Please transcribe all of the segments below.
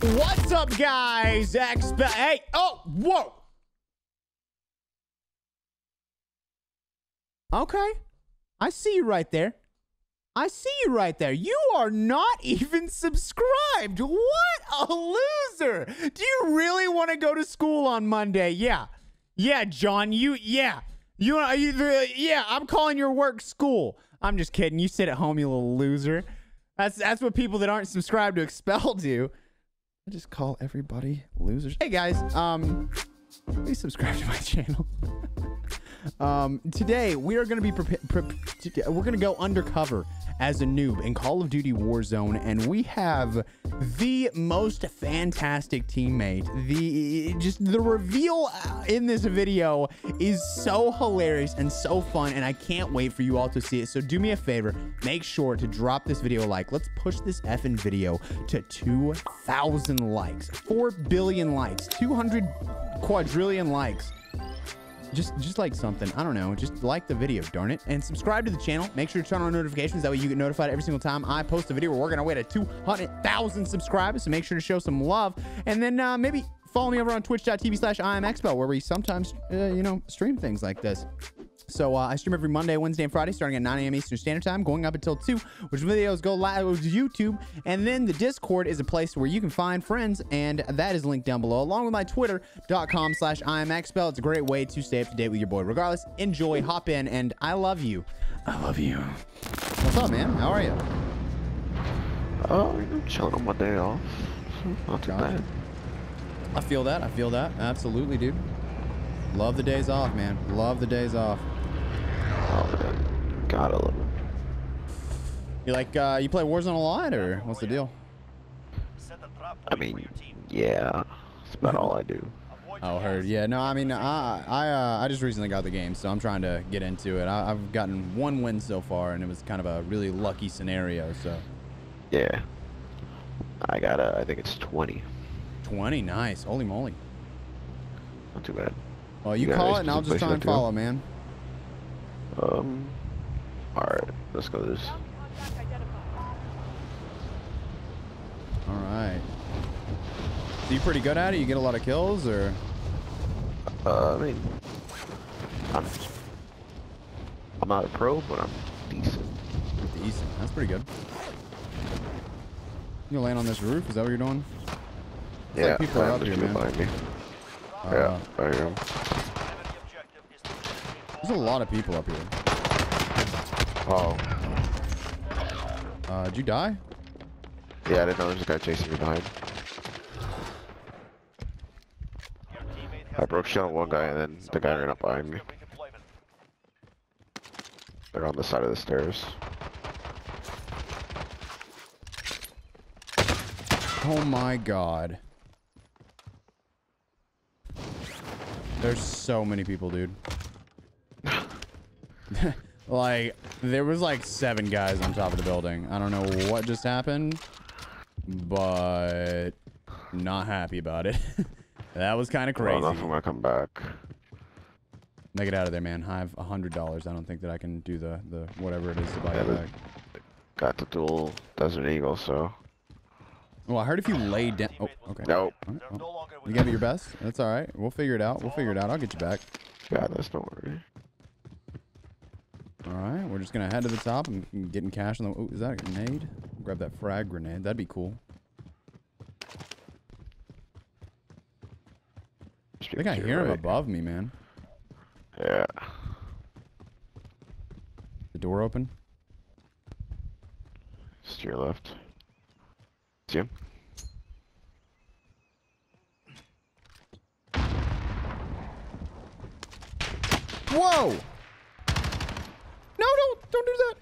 What's up, guys? Expe- hey, oh, whoa. Okay. I see you right there. I see you right there. You are not even subscribed. What a loser. Do you really want to go to school on Monday? Yeah. Yeah, John, you, yeah. You, you yeah, I'm calling your work school. I'm just kidding. You sit at home, you little loser. That's that's what people that aren't subscribed to Expel do. I just call everybody losers. Hey guys, um, please subscribe to my channel. um, today we are going to be prepa- we're going to go undercover as a noob in Call of Duty Warzone, and we have the most fantastic teammate. The just the reveal uh, in this video is so hilarious and so fun, and I can't wait for you all to see it. So do me a favor, make sure to drop this video a like. Let's push this effing video to 2,000 likes, 4 billion likes, 200 quadrillion likes just just like something. I don't know. Just like the video darn it. And subscribe to the channel. Make sure to turn on notifications. That way you get notified every single time i post a video. We're working our way to 200000 subscribers so make sure to show some love. And then uh, maybe follow me over on twitch.tv slash iamexpel where we sometimes uh, you know stream things like this so uh, I stream every Monday, Wednesday, and Friday, starting at 9 a.m. Eastern Standard Time, going up until 2, which videos go live to YouTube. And then the Discord is a place where you can find friends, and that is linked down below, along with my twitter.com slash iamexpel. It's a great way to stay up to date with your boy. Regardless, enjoy, hop in, and I love you. I love you. What's up, man? How are you? Oh, I'm chilling on my day off. Not too bad. I feel that. I feel that. Absolutely, dude. Love the days off, man. Love the days off. Oh man, gotta love it. You like uh, you play Warzone a lot, or what's the deal? I mean, yeah, that's about all I do. Oh, heard. Yeah, no, I mean, I I uh, I just recently got the game, so I'm trying to get into it. I, have gotten one win so far, and it was kind of a really lucky scenario. So. Yeah. I got a, I think it's 20. 20, nice. Holy moly. Not too bad. Well, you, you call it, and I'll just try and follow, man. Um. All right, let's go this. All right. So you pretty good at it? You get a lot of kills, or? Uh, I mean, I'm, I'm not a pro, but I'm decent. Decent. That's pretty good. You land on this roof? Is that what you're doing? It's yeah. Like people are up here, man. Behind me. Uh, yeah, I am. There's a lot of people up here. Oh. Uh, did you die? Yeah, I didn't know there was a guy chasing me behind. I broke shot on one guy and then the guy ran up behind me. They're on the side of the stairs. Oh my god. There's so many people, dude. like, there was like seven guys on top of the building. I don't know what just happened, but not happy about it. that was kind of crazy. Well, enough when I come back. Make it out of there, man. I have a hundred dollars. I don't think that I can do the the whatever it is to buy yeah, it back. Got the dual Desert Eagle, so. Well, I heard if you lay down. Oh, okay. Nope. Right, well, you gave it your best. That's all right. We'll figure it out. We'll figure it out. I'll get you back. Yeah, that's don't worry. We're just gonna head to the top and getting cash on the. Oh, is that a grenade? Grab that frag grenade. That'd be cool. I think I hear right. him above me, man. Yeah. The door open. Just to your left. Jim. Whoa! Don't, do that.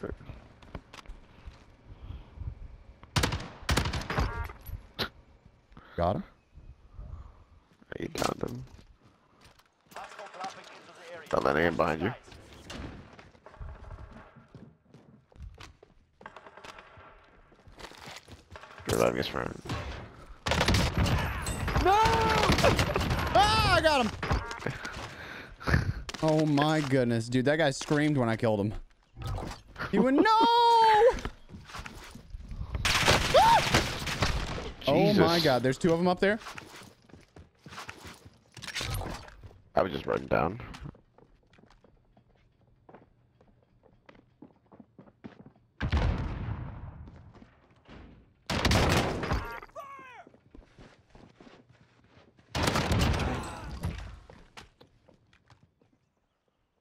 Good. Got him. You got him. Got that in behind you. Revive his friend. No! ah, I got him. Oh my goodness, dude. That guy screamed when I killed him. He went, no! Oh my god, there's two of them up there. I was just running down.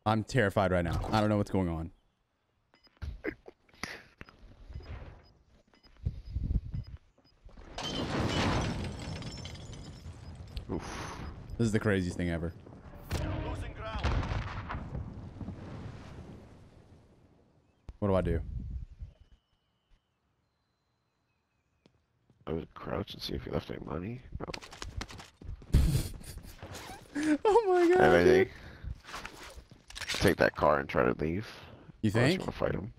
I'm terrified right now. I don't know what's going on. Oof. This is the craziest thing ever. What do I do? I would crouch and see if you left any money. No. Oh my god. Anything. Take that car and try to leave. You think? You want to fight him?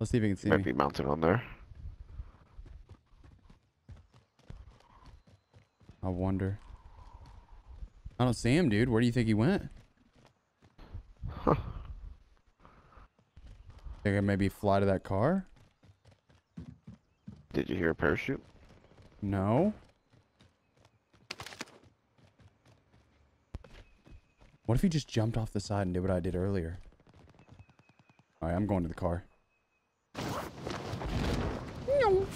Let's see if he can see Might me. be mounted on there. I wonder. I don't see him, dude. Where do you think he went? Huh. Think I maybe fly to that car? Did you hear a parachute? No. What if he just jumped off the side and did what I did earlier? All right, I'm going to the car. No. All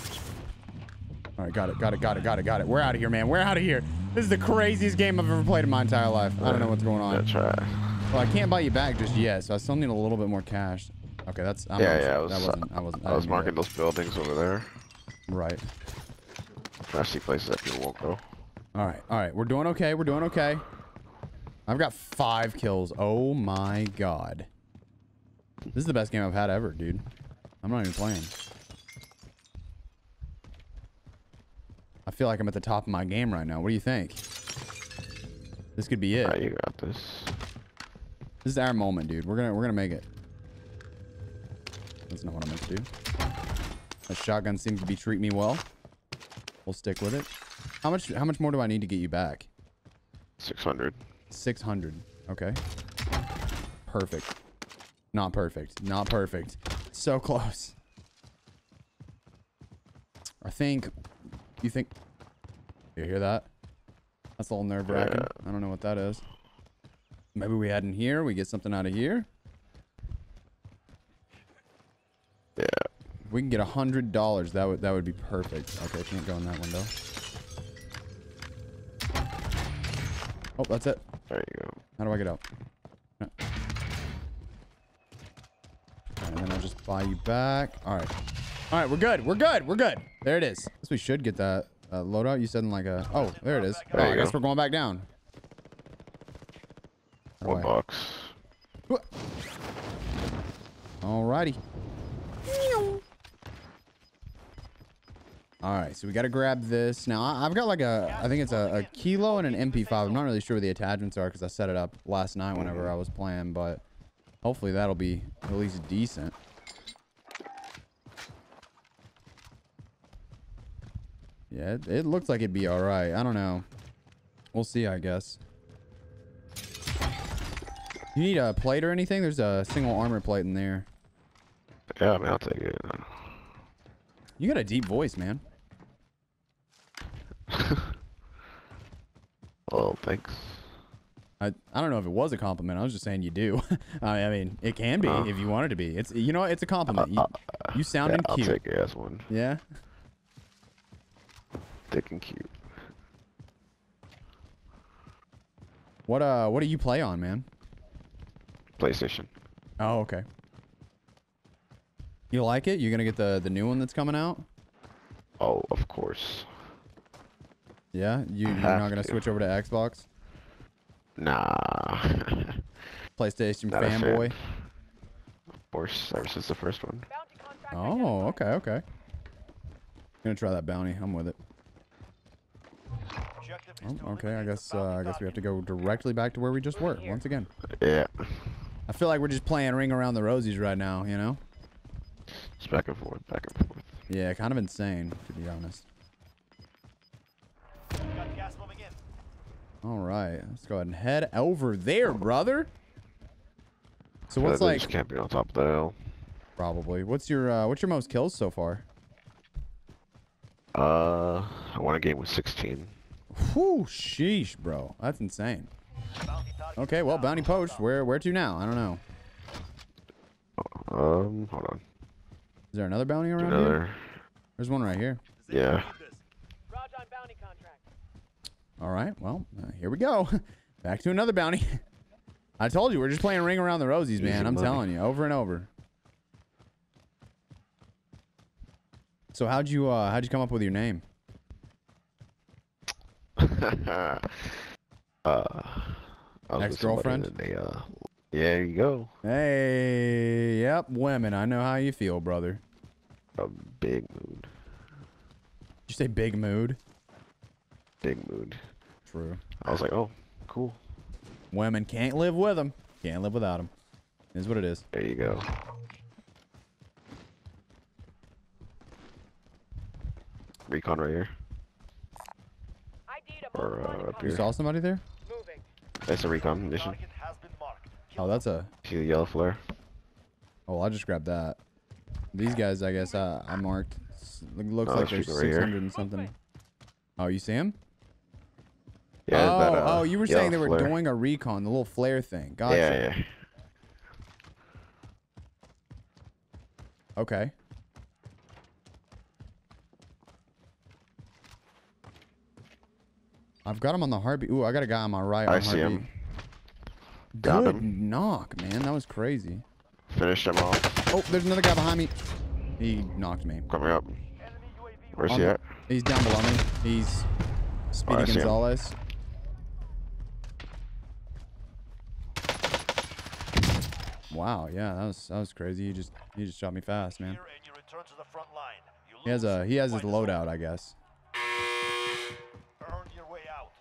right, got it, got it, got it, got it, got it. We're out of here, man. We're out of here. This is the craziest game I've ever played in my entire life. I don't know what's going on. That's right. Well, I can't buy you back just yet, so I still need a little bit more cash. Okay, that's. I'm yeah, yeah. I was, that wasn't. I wasn't. I was marking those buildings over there. Right. I see places that people won't go. All right, all right. We're doing okay. We're doing okay. I've got five kills. Oh my god. This is the best game I've had ever, dude. I'm not even playing. I feel like I'm at the top of my game right now. What do you think? This could be it. Alright, you got this. This is our moment, dude. We're gonna we're gonna make it. That's not what I meant to do. That shotgun seems to be treating me well. We'll stick with it. How much how much more do I need to get you back? 600. 600. Okay. Perfect. Not perfect. Not perfect. So close. I think. You think. You hear that? That's a little nerve wracking. Yeah. I don't know what that is. Maybe we head in here. We get something out of here. Yeah. If we can get a hundred dollars. That would that would be perfect. Okay, can't go in that window. Oh, that's it. There you go. How do I get out? No. And then I'll just buy you back. All right. All right, we're good. We're good. We're good. There it is. Guess we should get that uh, loadout. You said in like a... Oh, there it is. Oh, I guess go. we're going back down. One box. Alrighty. All right, so we got to grab this. Now, I've got like a, I think it's a, a kilo and an MP5. I'm not really sure where the attachments are because I set it up last night whenever I was playing, but hopefully that'll be at least decent. Yeah, it, it looks like it'd be all right. I don't know. We'll see, I guess. You need a plate or anything? There's a single armor plate in there. Yeah, I mean, I'll take it. You got a deep voice, man. Well, thanks. I, I don't know if it was a compliment. I was just saying you do. I, I mean, it can be Uh. if you want it to be. It's you know? It's a compliment. You, you sounded yeah, I'll cute. take it as one. Yeah. Thick and cute. What uh what do you play on, man? PlayStation. Oh, okay. You like it? You gonna get the the new one that's coming out? Oh, of course. Yeah. You you're not gonna to. switch over to Xbox? Nah. PlayStation Not fanboy. Of course, ever since the first one. Oh, okay, okay. Gonna try that bounty. I'm with it. Oh, okay, I guess uh, I guess we have to go directly back to where we just were once again. Yeah. I feel like we're just playing Ring Around the Rosies right now, you know? Just back and forth, back and forth. Yeah, kind of insane, to be honest. All right, let's go ahead and head over there, brother. So what's like just camping on top of the hill? probably? What's your uh, what's your most kills so far? Uh, I won a game with 16. Whew, sheesh, bro. That's insane. Okay, well, bounty poached. Where, where to now? I don't know. Um, hold on. Is there another bounty around here? There's one right here. Yeah. need this? Roger on bounty contract. All right, well, uh, here we go. Back to another bounty. I told you, we're just playing Ring Around the Rosies, man. Easy I'm money. telling you, over and over. So how'd you uh how'd you come up with your name? uh, I was with Ex-girlfriend? and They, uh, yeah, there you go. Hey, yep, women. I know how you feel, brother. A big mood. Did you say big mood? Big mood. True. I was like, oh, cool. Women can't live with them. Can't live without them. Is what it is. There you go. Recon right here. Or, uh, up You saw somebody there? That's a recon mission. Target has been marked. Oh, that's a. See the yellow flare? Oh, I just grabbed that. These guys, I guess, uh, I marked. Looks Oh, like there's there's people right 600 and something. Oh, you see him? Yeah, oh, that, uh, oh, you were saying they were flare. doing a recon, the little flare thing. Gotcha. Yeah, yeah. Okay. I've got him on the heartbeat. Ooh, I got a guy on my right. I on see him. Got Good him. knock, man. That was crazy. Finished him off. Oh, there's another guy behind me. He knocked me. Coming up. Where's On he at? He's down below me. He's Speedy Oh, see him. Wow, yeah, that was that was crazy. He just he just shot me fast, man. here and you return to the front line. You He has a he has his find a solution. loadout, I guess. Earn your way out.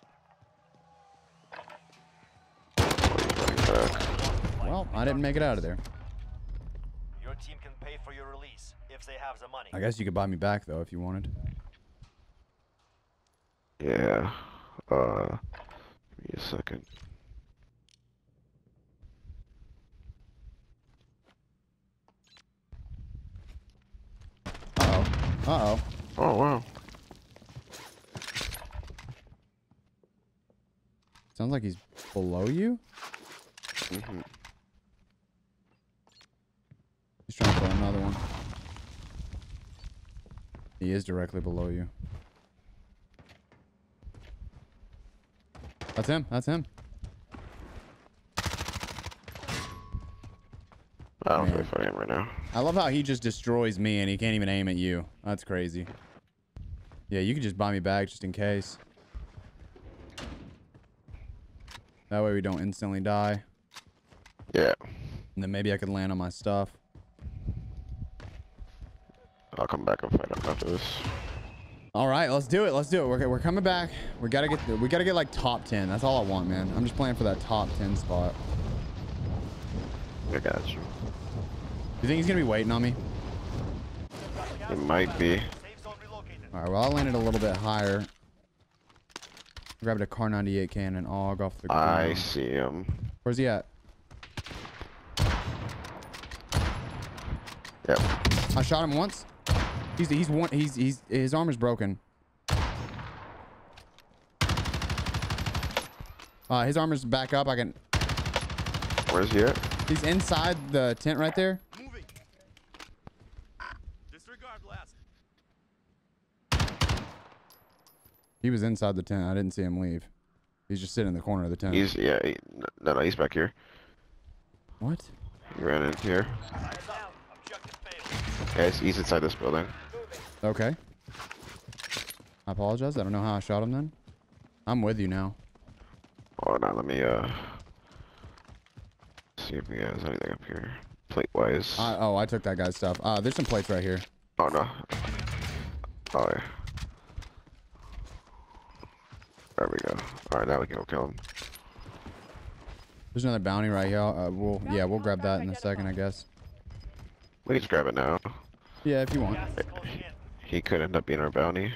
Well, I didn't make it out of there. Your team can pay for your release if they have the money. I guess you could buy me back though if you wanted. Yeah. Uh, give me a second. Uh oh. Uh oh. Wow. Sounds like he's below you. hmm He's trying to throw another one. He is directly below you. That's him. That's him. I don't Man. really fight him right now. I love how he just destroys me and he can't even aim at you. That's crazy. Yeah, you can just buy me back just in case. That way we don't instantly die. Yeah. And then maybe I could land on my stuff. I'll come back and fight him after this. All right, let's do it. Let's do it. We're, we're coming back. We gotta get we gotta get like top ten. That's all I want, man. I'm just playing for that top ten spot. I got you. You think he's gonna be waiting on me? It might be. Safe zone relocated. All right. Well, I landed a little bit higher. Grabbed a Kar 98 cannon og off the ground. I see him. Where's he at? Yep. I shot him once. He's he's one. He's he's his armor's broken. Uh, his armor's back up. I can. Where's he at? He's inside the tent right there. Moving. Disregard last. He was inside the tent. I didn't see him leave. He's just sitting in the corner of the tent. He's yeah. He, no, no, he's back here. what? He ran in here. Eyes out. Yeah, he's, he's inside this building. Okay. I apologize. I don't know how I shot him then. I'm with you now. Hold on, let me uh see if he has anything up here. Plate wise. I, oh, I took that guy's stuff. Uh, there's some plates right here. oh no. Oh yeah. There we go. Alright, now we can go kill him. There's another bounty right here. Uh, we'll yeah, we'll grab that in a second, I guess. We can just grab it now. Yeah, if you want. Gas is closing in. He could end up being our bounty.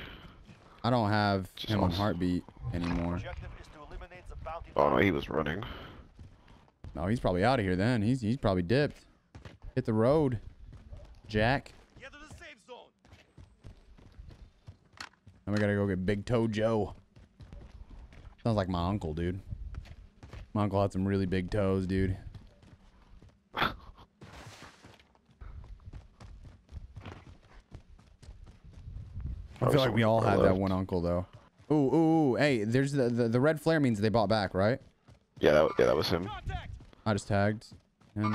I don't have Just him on heartbeat anymore. Objective is to eliminate the bounty Oh no, he was running. No, he's probably out of here then. He's he's probably dipped. Hit the road. Jack. Get to the safe zone. Then we gotta go get Big Toe Joe. Sounds like my uncle, dude. My uncle had some really big toes, dude. I Oh, feel like we all had that one uncle though. Ooh, ooh, ooh, hey, there's the, the the red flare means they bought back, right? Yeah, that, yeah, that was him. I just tagged him.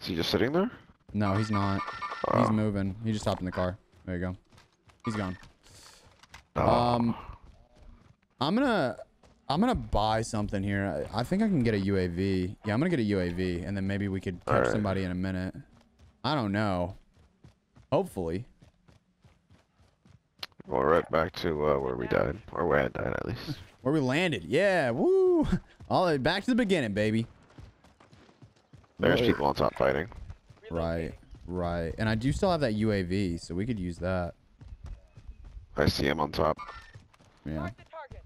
Is he just sitting there? No, he's not. Oh. He's moving. He just hopped in the car. There you go. He's gone. No. Um, I'm gonna, I'm gonna buy something here. I, I think I can get a UAV. Yeah, I'm gonna get a UAV, and then maybe we could catch Alright. somebody in a minute. I don't know. Hopefully. Well, right back to uh, where we died, or where I died at least. Where we landed. Yeah. Woo. All the back to the beginning, baby. There's Wait. people on top fighting. Right. Right. And I do still have that UAV, so we could use that. I see him on top. Yeah. Mark the target.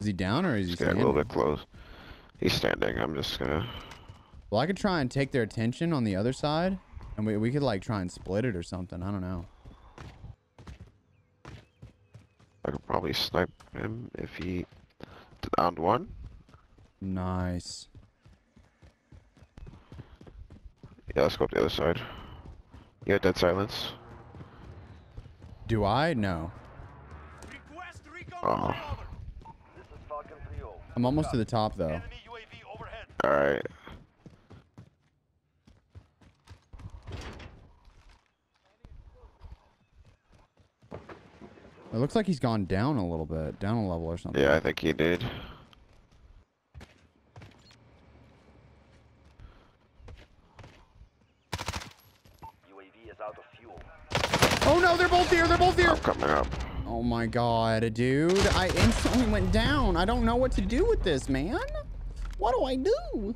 Is he down or is he He's getting a little bit close. He's standing. I'm just gonna. Well, I could try and take their attention on the other side, and we we could like try and split it or something. I don't know. I could probably snipe him if he downed one. Nice. Yeah, let's go up the other side. Yeah, dead silence. Do I? No. Request recon Oh. flyover. This is Falcon 3-0. I'm almost to the top though. Enemy UAV overhead. Alright. It looks like he's gone down a little bit, down a level or something. Yeah, I think he did. UAV is out of fuel. Oh no, they're both here. They're both here. I'm coming up. Oh my god, dude! I instantly went down. I don't know what to do with this, man. What do I do?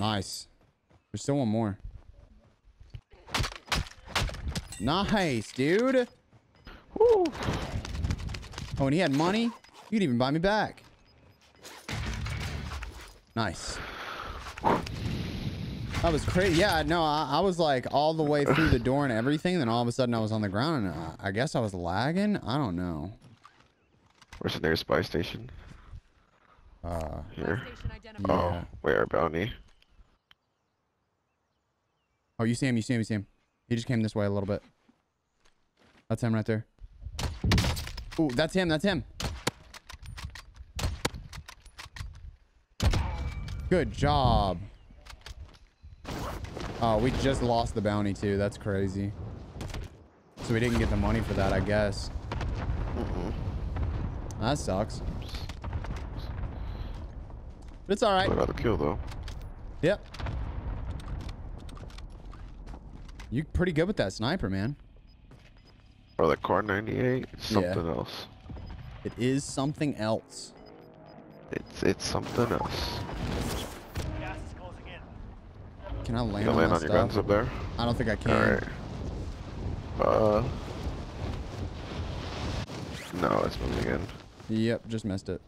Nice. There's still one more. Nice, dude. Woo. Oh, and he had money? You could even buy me back. Nice. That was crazy. Yeah, no, I, I was like all the way through the door and everything. Then all of a sudden I was on the ground and I, I guess I was lagging. I don't know. Where's the nearest spy station? Uh, Here. Station identified. Yeah. Oh, where bounty? Oh, you see him, you see him, you see him. He just came this way a little bit. That's him right there. Ooh, that's him, that's him. Good job. Oh, we just lost the bounty too. That's crazy. So we didn't get the money for that, I guess. Mm-hmm. That sucks. But it's all right. The kill though? Yep. You pretty good with that sniper, man. Or the Kar 98? Something else. It is something else. It's it's something else. Is closing in. Can I land on on your guns up there? I don't think I can. Alright. Uh. No, it's moving in. Yep, just missed it.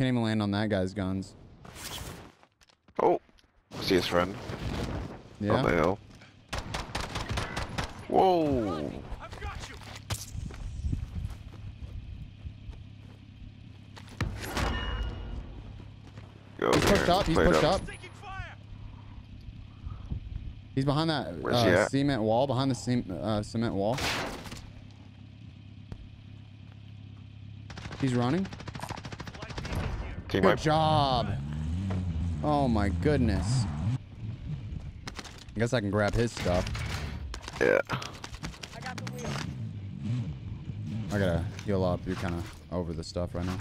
Can't even land on that guy's guns. Oh! See his friend on the Yeah. hill. Whoa! I've got you. Go He's pushed up. He's pushed up. Fire. He's behind that Where's he uh, cement wall. Behind the cem- uh, cement wall. He's running. Light vehicle here. Team Good wipe. job. Oh my goodness. I guess I can grab his stuff. Yeah. I got the wheel. I gotta heal up. You're kind of over the stuff right now.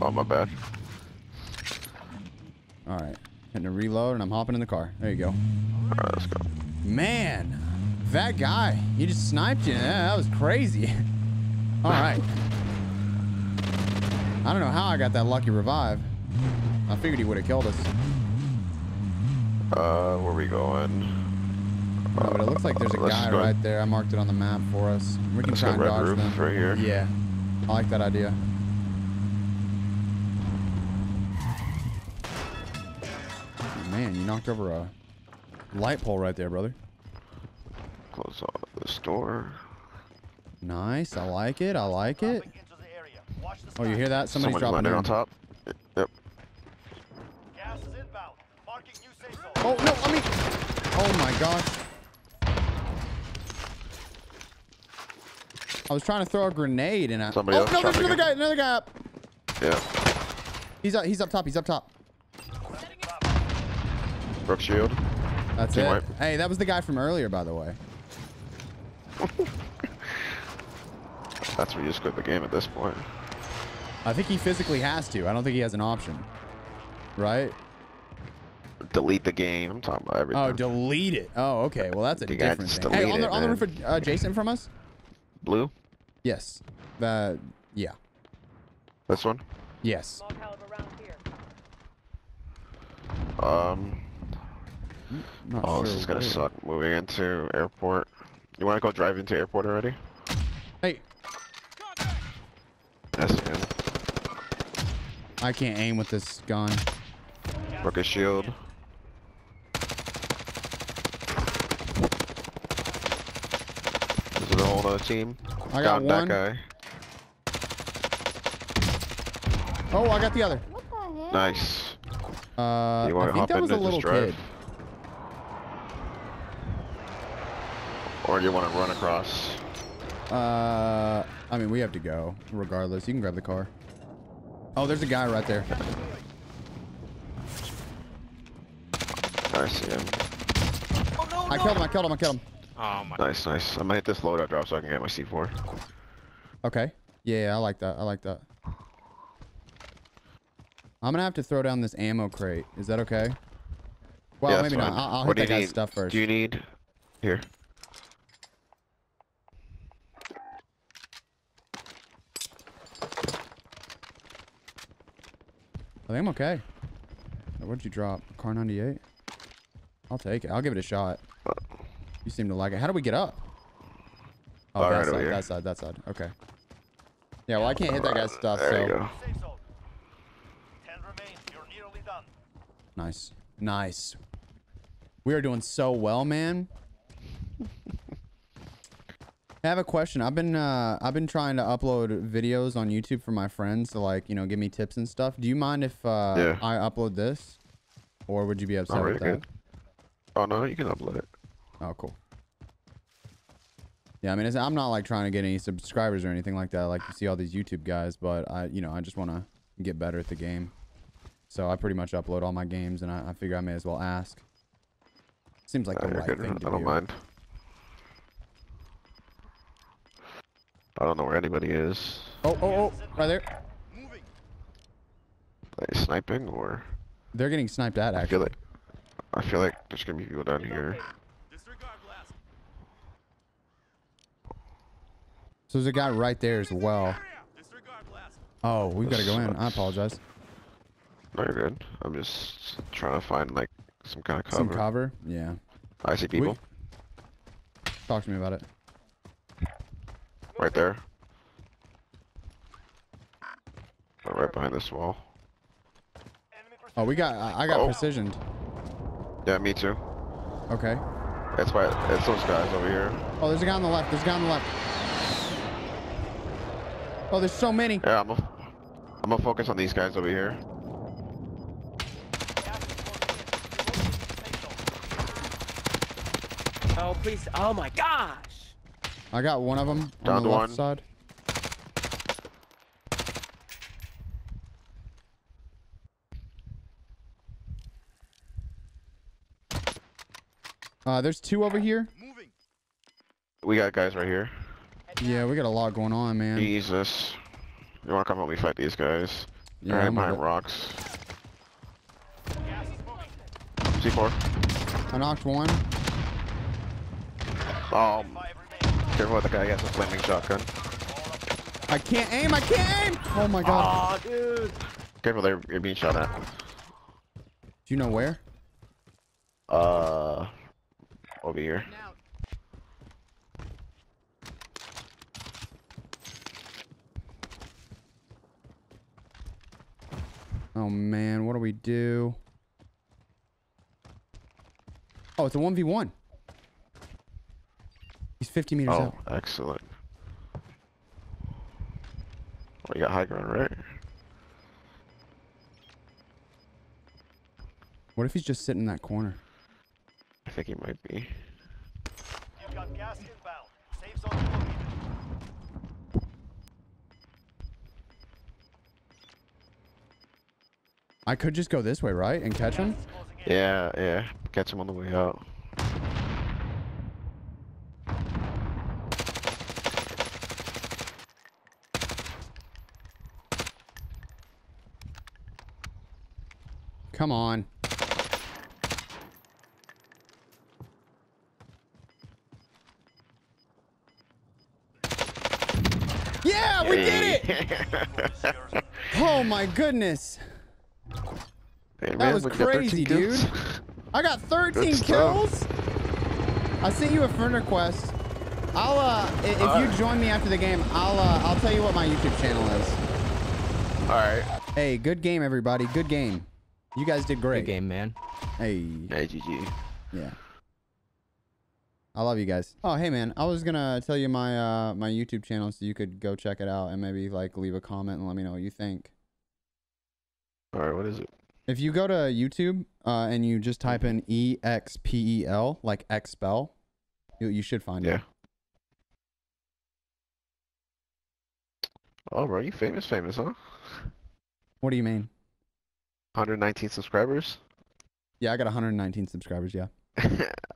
Oh, my bad. All right. Hitting a reload and I'm hopping in the car. There you go. Alright, let's go. Man, that guy. He just sniped you. Yeah, that was crazy. All right. I don't know how I got that lucky revive. I figured he would have killed us. Uh, where we going? No, but it looks like there's a guy right there. I marked it on the map for us. We can try and dodge roof them. right here. Yeah, I like that idea. Man, you knocked over a light pole right there, brother. Close off this door. Nice. I like it. I like it. Oh, you hear that? Somebody's Someone dropping on top. Yep. Gas is inbound. Marking new safe zone. Oh no! Let me. Oh my gosh. I was trying to throw a grenade and I. Somebody oh else no! There's dropping another guy. Another guy up. Yeah. He's up. He's up top. He's up top. Brook shield. That's Team it. wipe. Hey, that was the guy from earlier, by the way. That's where you just quit the game at this point. I think he physically has to. I don't think he has an option. Right? Delete the game. I'm talking about everything. Oh, delete it. Oh, okay. Well, that's a different thing. Hey, on the, it, on the roof of uh, Jason from us? Blue. Yes. Uh, yeah. This one. Yes. Small caliber rounds here. Um. Not Oh, this is gonna suck. Moving into airport. You want to go drive into airport already? Hey, Yes. I can't aim with this gun. Brook a shield. This is a whole other team. I got one. that guy. Oh, I got the other. What the? Nice. Uh, You I wanna think hop that was a little drive? kid. Or do you want to run across? Uh, I mean, we have to go regardless. You can grab the car. Oh, there's a guy right there. I see him. Oh, I killed him. I killed him. I killed him. Oh my. Nice, nice. I'm gonna hit this loadout drop so I can get my C4. Okay. Yeah, I like that. I like that. I'm gonna have to throw down this ammo crate. Is that okay? Well, Yeah, maybe that's not. I'll, I'll hit that guy's need? stuff first. Do you need? Here. I think I'm okay. What'd you drop? Kar 98? I'll take it. I'll give it a shot. You seem to like it. How do we get up? Oh, All that right, over side, that side, that side. Okay. Yeah, well, I can't hit that guy's stuff, There so. you go. Safe zone. Ten remain. You're nearly done. Nice. Nice. We are doing so well, man. I have a question. I've been uh I've been trying to upload videos on YouTube for my friends to like, you know, give me tips and stuff. Do you mind if uh Yeah. I upload this? Or would you be upset Oh, with that? good. Oh no, you can upload it. Oh, cool. Yeah, I mean, it's, I'm not like trying to get any subscribers or anything like that. Like you see all these YouTube guys, but I, you know, I just want to get better at the game. So I pretty much upload all my games, and I, I figure I may as well ask. Seems like Uh, the right good. thing I don't do. mind. I don't know where anybody is. Oh, oh, oh, right there. Moving. Sniping or They're getting sniped at actually. I feel like I feel like there's gonna be people down here. So there's a guy right there as well. Oh, we've got to go in. I apologize. No, you're good. I'm just trying to find like some kind of cover. Some cover. Yeah. I see people Talk to me about it. Right there. They're right behind this wall. Oh, we got. I, I got Oh. precisioned. Yeah, me too. Okay. That's why it's those guys over here. Oh, there's a guy on the left. There's a guy on the left. Oh, there's so many. Yeah, I'm gonna, I'm gonna focus on these guys over here. Oh please. Oh my gosh. I got one of them on the left one. side. Uh, there's two over here. We got guys right here. Yeah, we got a lot going on, man. Jesus. You wanna come help me fight these guys? Yeah, with behind it. rocks. Gas is moving. C4. I knocked one. Um. Careful with the guy against a flaming shotgun. I can't aim, I can't aim! Oh my god. Aw, dude. Careful there, you're being shot at. Do you know where? Uh, over here. Oh man, what do we do? Oh, it's a 1v1. He's 50 meters Oh, out. excellent. Oh, you got high ground, right? What if he's just sitting in that corner? I think he might be. You've got gas inbound. Safe zone located. I could just go this way, right? And catch him? Gas is closing in. Yeah, yeah. Catch him on the way out. Come on. Yeah, we did it! Oh my goodness. hey, That man, was got 13 crazy, dude. I got 13 kills. I sent you a friend request. I'll uh if you Alright. join me after the game, I'll uh I'll tell you what my YouTube channel is. Alright. Hey, good game everybody. Good game. You guys did great. Good game, man. Hey. Hey, GG. Yeah. I love you guys. Oh, hey man, I was gonna tell you my uh my YouTube channel so you could go check it out and maybe like leave a comment and let me know what you think. Alright, what is it? If you go to YouTube uh and you just type in E X P E L like expel, you you should find it. Yeah. it. Oh, bro, you famous, famous, huh? What do you mean? 119 subscribers? Yeah, I got 119 subscribers. Yeah.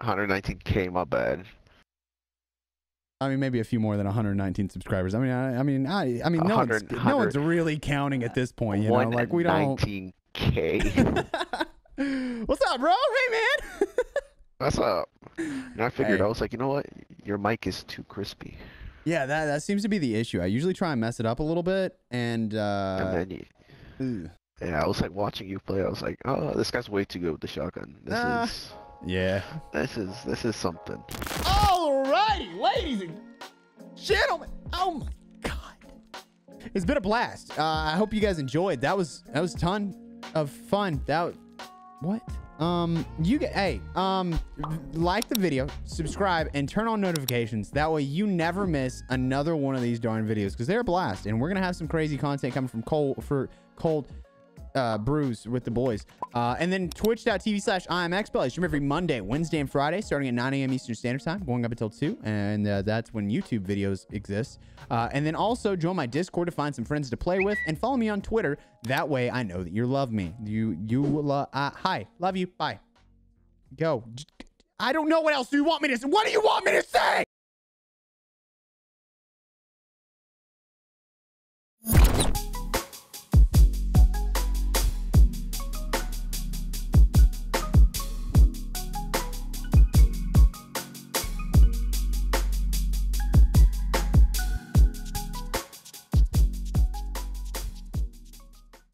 119k, my bad. I mean, maybe a few more than 119 subscribers. I mean, I, I mean, I, I mean, no one's, no one's really counting at this point. You know, like we don't. 119k. What's up, bro? Hey, man. What's up? And I figured, Hey. I was like, you know what? Your mic is too crispy. yeah, that that seems to be the issue. I usually try and mess it up a little bit, and uh, and then you. Yeah, I was like watching you play. I was like, oh, this guy's way too good with the shotgun. This is, yeah. this is, this is something. Alrighty, ladies and gentlemen. Oh my god, it's been a blast. Uh, I hope you guys enjoyed. That was that was a ton of fun. That what? Um, you get hey, um, like the video, subscribe, and turn on notifications. That way you never miss another one of these darn videos because they're a blast, and we're gonna have some crazy content coming from Cole for cold uh, brews with the boys. Uh, and then twitch.tv slash iamExpel. Stream every Monday, Wednesday, and Friday starting at 9 a.m. Eastern Standard Time, going up until 2. And uh, that's when YouTube videos exist. Uh, and then also join my Discord to find some friends to play with and follow me on Twitter. That way I know that you love me. You, you, lo- uh, hi, love you. Bye. Go. I don't know what else do you want me to say. What do you want me to say?